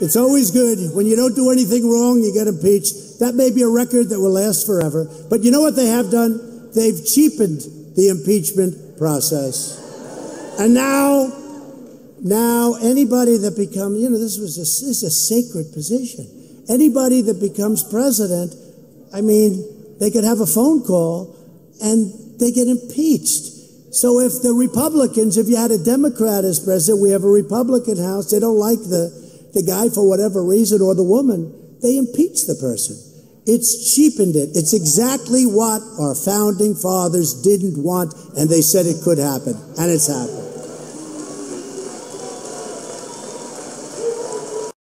It's always good. When you don't do anything wrong, you get impeached. That may be a record that will last forever. But you know what they have done? They've cheapened the impeachment process. And now, now anybody that becomes, you know, this was a, this is a sacred position. Anybody that becomes president, I mean, they could have a phone call and they get impeached. So if the Republicans, if you had a Democrat as president, we have a Republican House, they don't like the, the guy for whatever reason or the woman, they impeach the person. It's cheapened it. It's exactly what our founding fathers didn't want, and they said it could happen, and it's happened.